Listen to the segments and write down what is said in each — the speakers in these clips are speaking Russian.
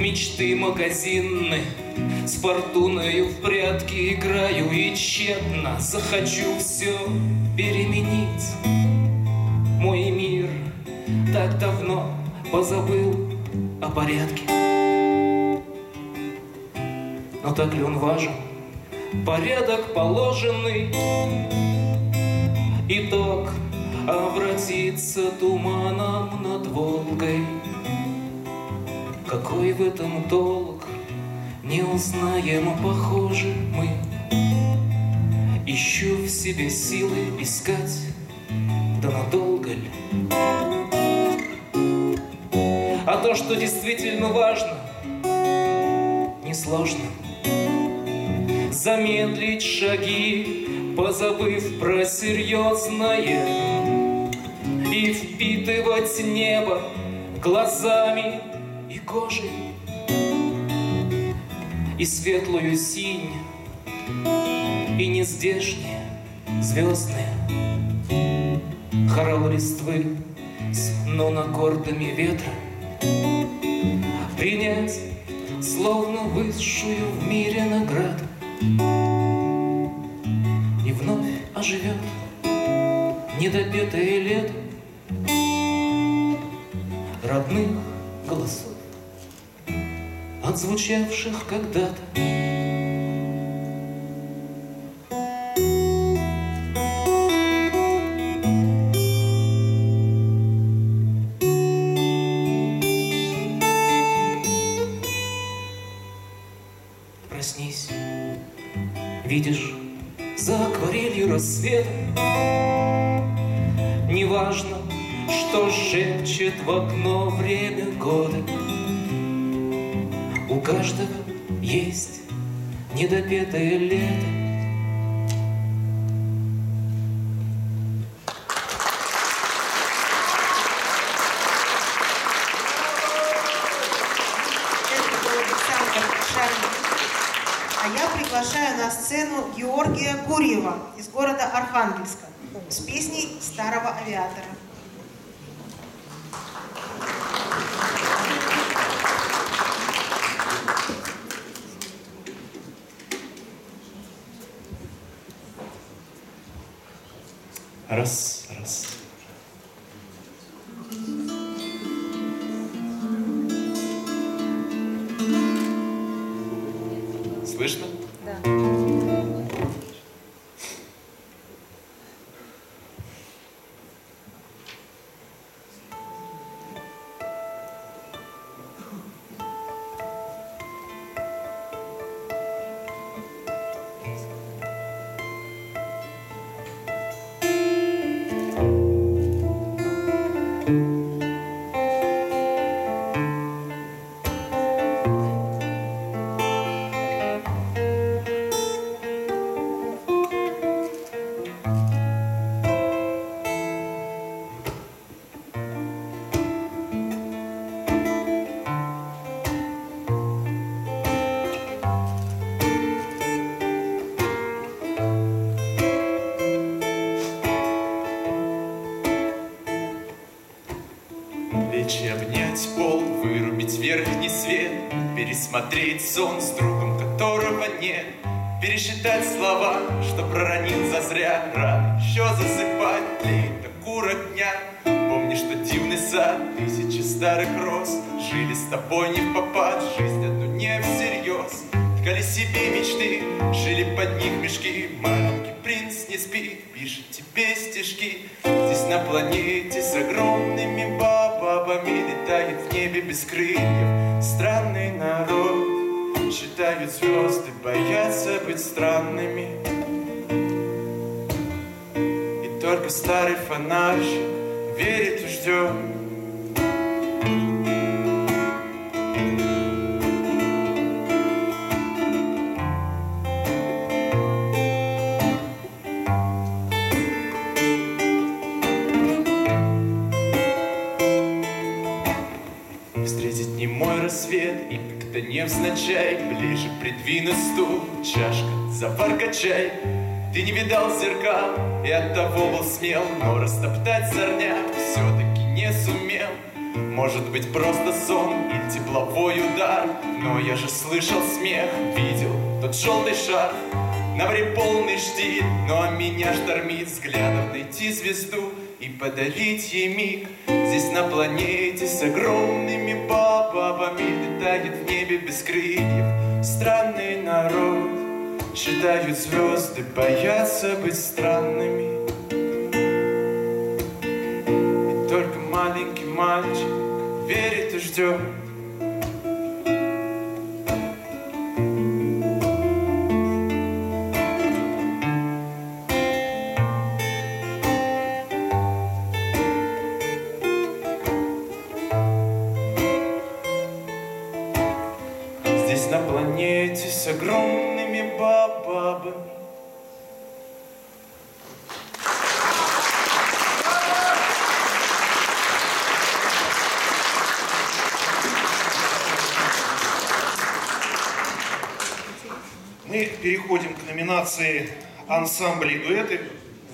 мечты магазинны. С фортуною в прятки играю и тщетно Захочу все переменить. Мой мир так давно позабыл о порядке. Но так ли он важен? Порядок положенный. Итог. Обратится туманом над Волгой какой в этом толк, не узнаем, похожи мы. Ищу в себе силы искать, да надолго ли? А то, что действительно важно, несложно. Замедлить шаги, позабыв про серьезное, И впитывать небо глазами и кожей, и светлую синь, и нездешние звездные хорал листвы с нонаккордами ветра принять словно высшую в мире награду. И вновь оживет недопетое лето родных отзвучавших когда-то. У каждого есть недопетое лето. А я приглашаю на сцену Георгия Гурьева из города Архангельска с песней «Старого авиатора». Раз, раз. Слышно? Пересмотреть сон с другом, которого нет, Пересчитать слова, что проронил зазря, Рано еще засыпать, тлеет окурок дня. Помни, что дивный сад, тысячи старых роз Жили с тобой не в попад, жизнь одну не всерьез. Ткали себе мечты, жили под них мешки, Маленький принц не спит, пишет тебе стишки. Здесь на планете с огромными бабами Летает в небе без крыльев странный народ. Считают звезды, боятся быть странными. И только старый фонарщик верит и ждет рассвет И как-то невзначай. Ближе придвинуть стул Чашка, заварка, чай Ты не видал зеркал И от того был смел Но растоптать зорняк Все-таки не сумел. Может быть просто сон или тепловой удар Но я же слышал смех, видел тот желтый шар. На полный ну а меня штормит взглядом найти звезду И подарить ей миг. Здесь на планете с огромными бабами Летает в небе без крыльев Странный народ. Считают звезды, боятся быть странными. И только маленький мальчик верит и ждет Мы переходим к номинации «Ансамбли и дуэты».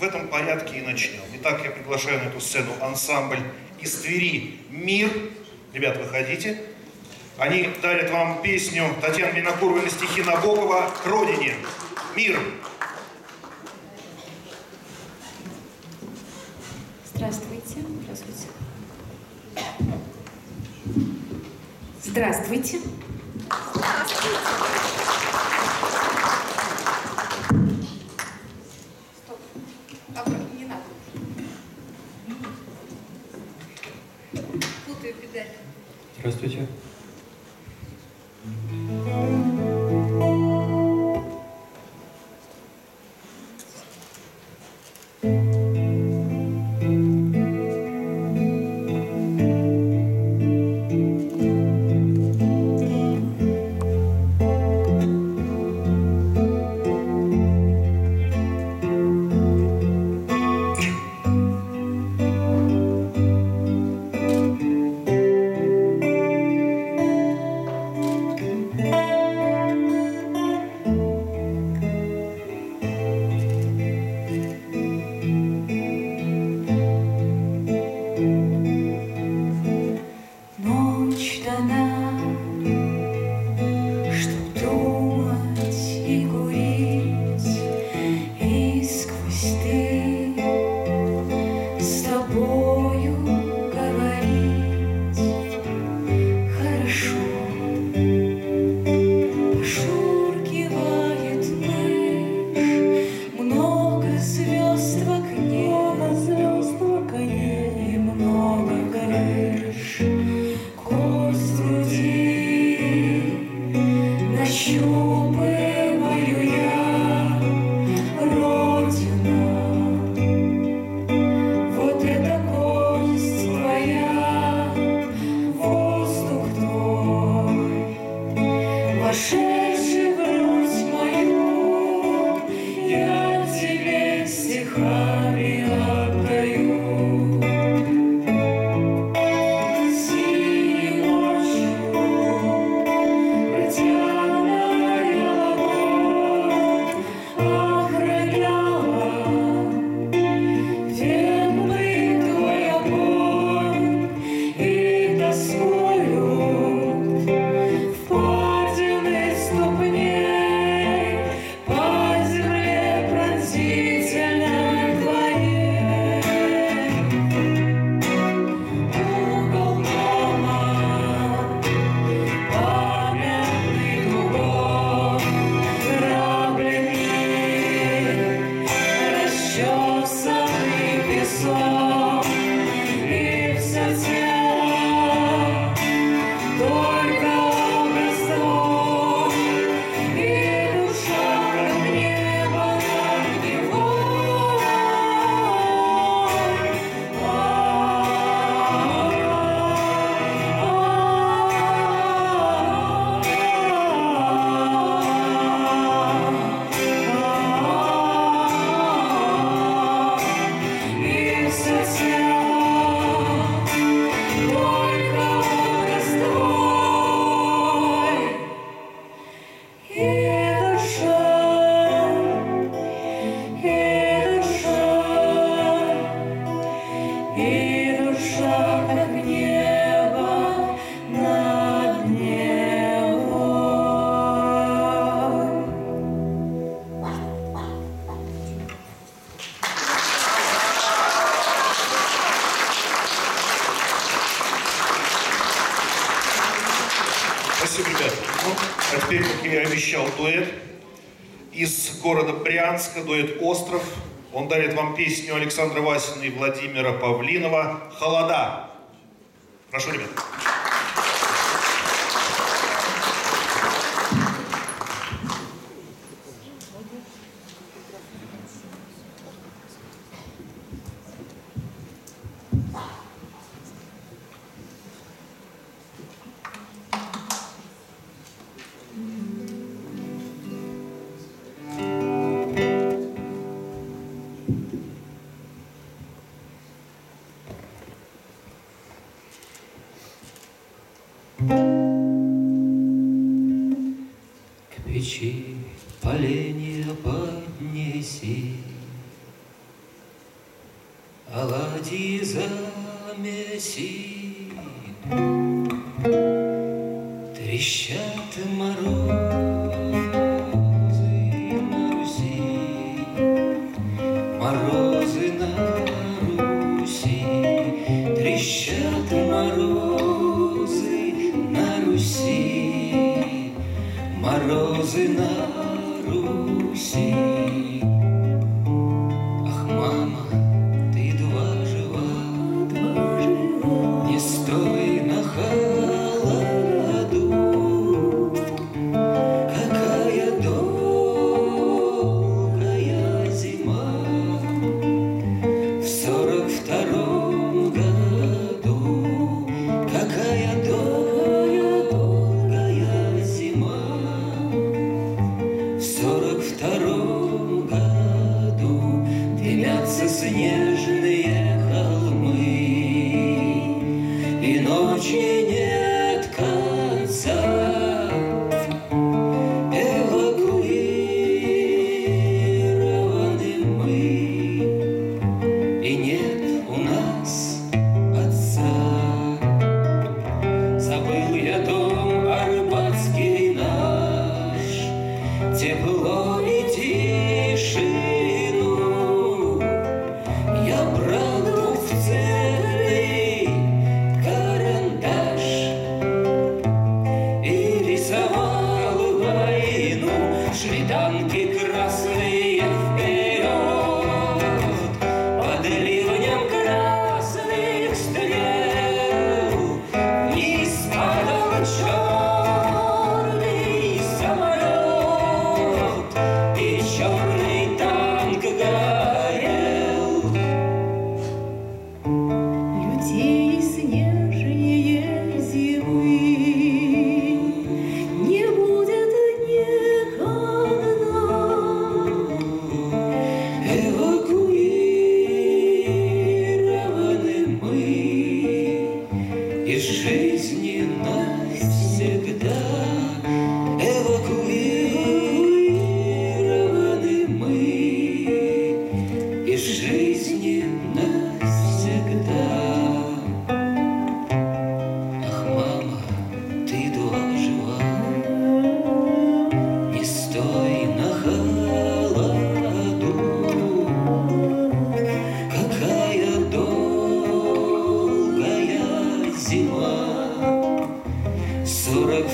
В этом порядке и начнем. Итак, я приглашаю на эту сцену ансамбль из Твери «Мир». Ребят, выходите. Они дарят вам песню Татьяны Винокуровой на стихи Набокова «К родине». «Мир». Здравствуйте. Здравствуйте. Здравствуйте. Стоп. Обратно, не надо. Путаю педали. Здравствуйте. прозвучал дуэт из города Брянска, дуэт «Остров». Он дарит вам песню Александра Васина и Владимира Павлинова «Холода». Прошу, ребята. замесит. Трещат морозы на Руси, морозы на Руси, трещат морозы на Руси, морозы на Руси.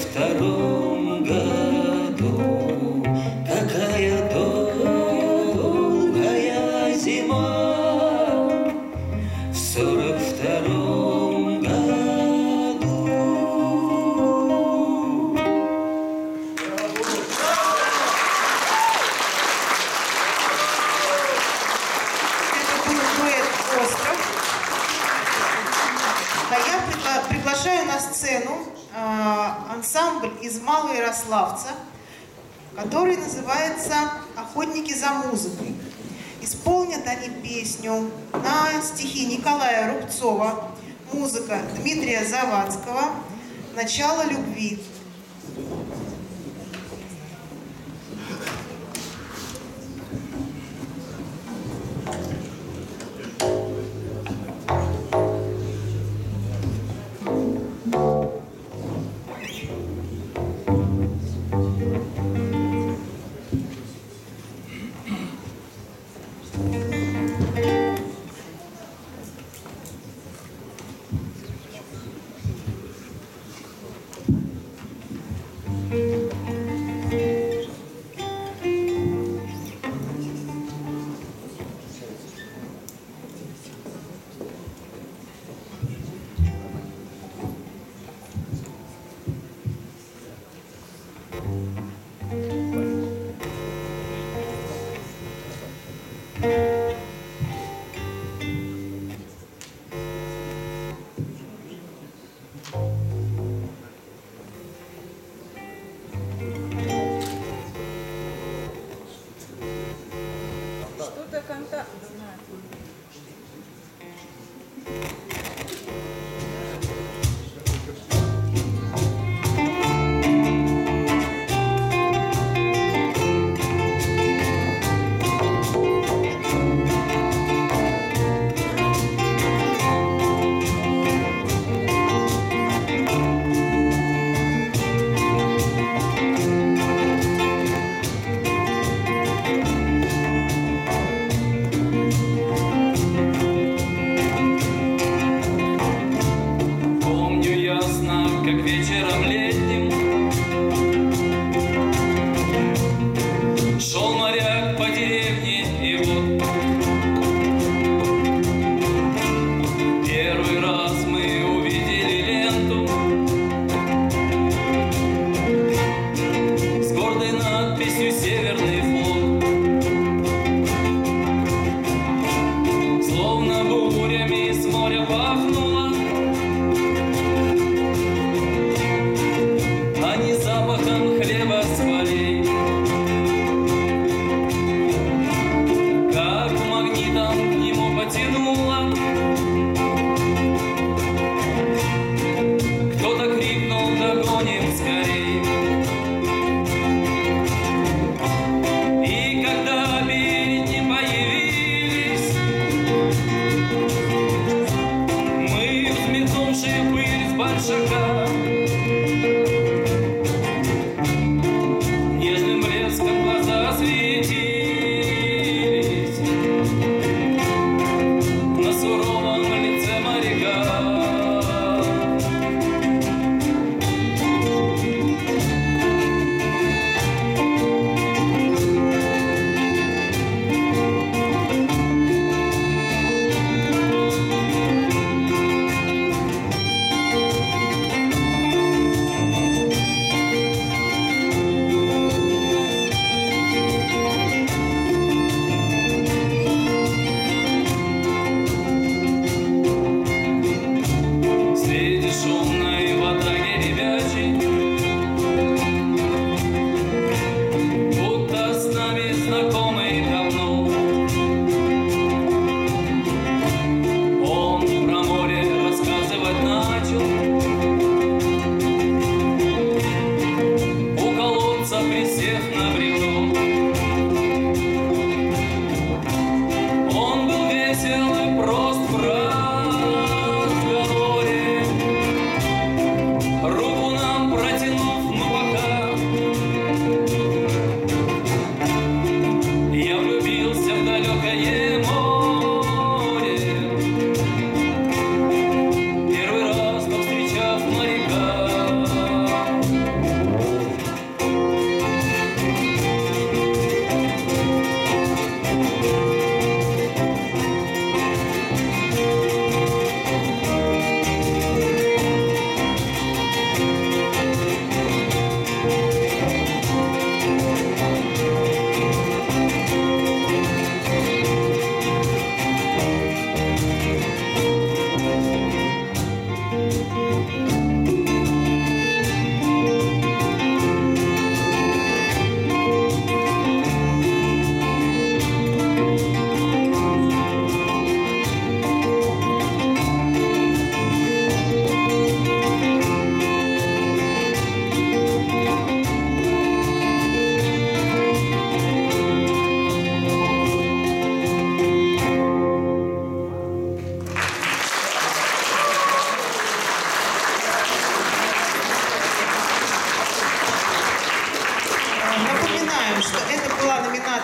втором году. из Малоярославца, который называется «Охотники за музыкой». Исполнят они песню на стихи Николая Рубцова, музыка Дмитрия Завадского «Начало любви».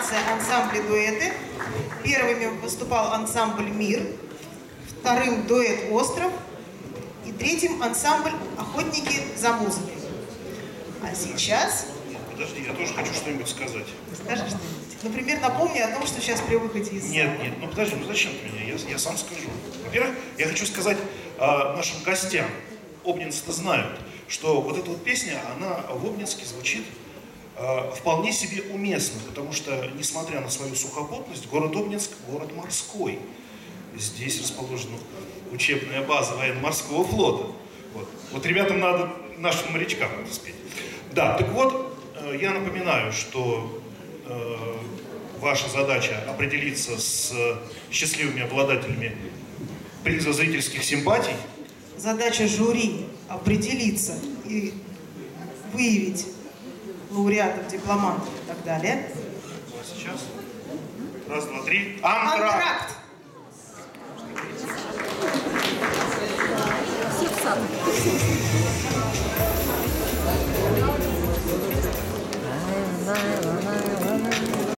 Номинация ансамбли дуэты. Первыми выступал ансамбль «Мир», вторым дуэт «Остров» и третьим ансамбль «Охотники за музыкой». А сейчас Подожди, я тоже хочу что-нибудь сказать. скажи что-нибудь. Например, напомни о том, что сейчас при выходе из... Нет, нет, ну подожди, ну зачем ты меня? Я, я сам скажу. Во-первых, я хочу сказать а, нашим гостям, обнинцы-то знают, что вот эта вот песня, она в Обнинске звучит э, вполне себе уместно, потому что, несмотря на свою сухопутность, город Обнинск – город морской. Здесь расположена учебная база военно-морского флота. Вот. вот ребятам надо нашим морячкам это спеть. Да, так вот, э, я напоминаю, что э, ваша задача определиться с счастливыми обладателями приза зрительских симпатий. Задача жюри определиться и выявить лауреатов, дипломантов и так далее. А сейчас. Раз, два, три. Антракт. Антракт. Всех